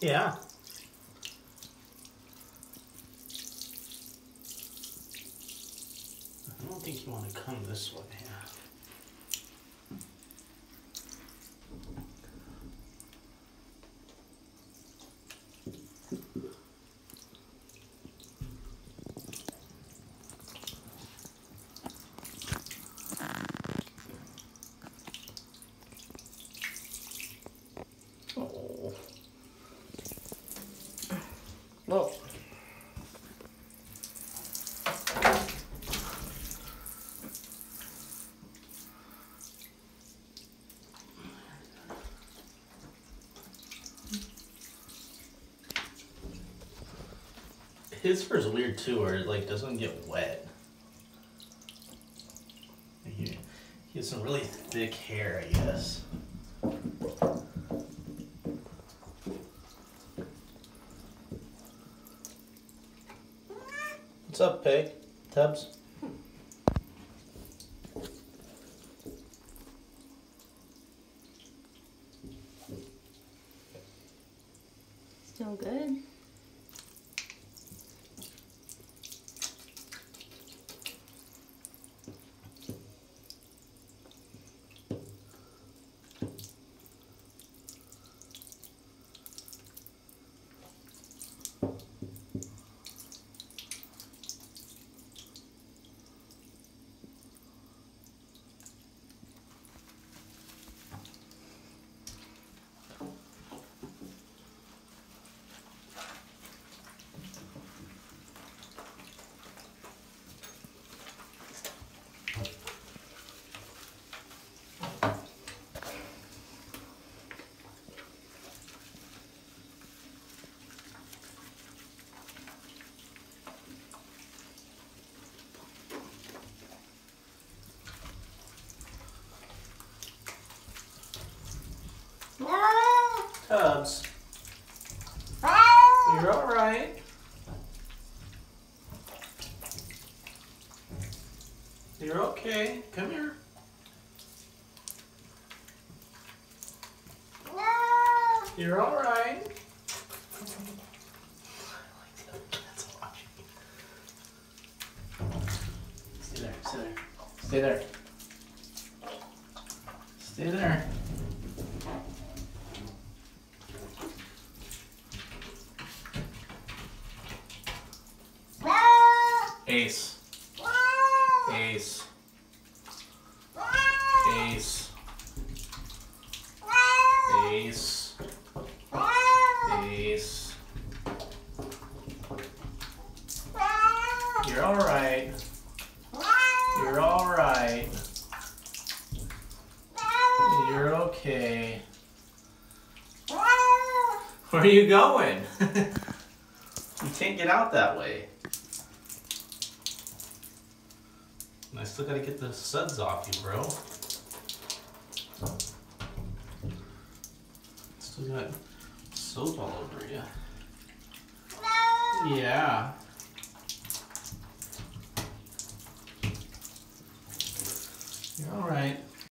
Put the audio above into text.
Yeah. I don't think you want to come this way. His fur is weird too, where it like doesn't get wet. He, he has some really thick hair, I guess. What's up, pig? Tubbs? Still good. Tubbs. Ah! You're alright. You're okay. Come here. Ah! You're alright. Stay there, stay there. Stay there. Stay there. Ace. Ace. Ace. Ace. Ace. You're alright. You're alright. You're okay. Where are you going? you can't get out that way. I still gotta get the suds off you, bro. Still got soap all over you. Yeah. You're alright.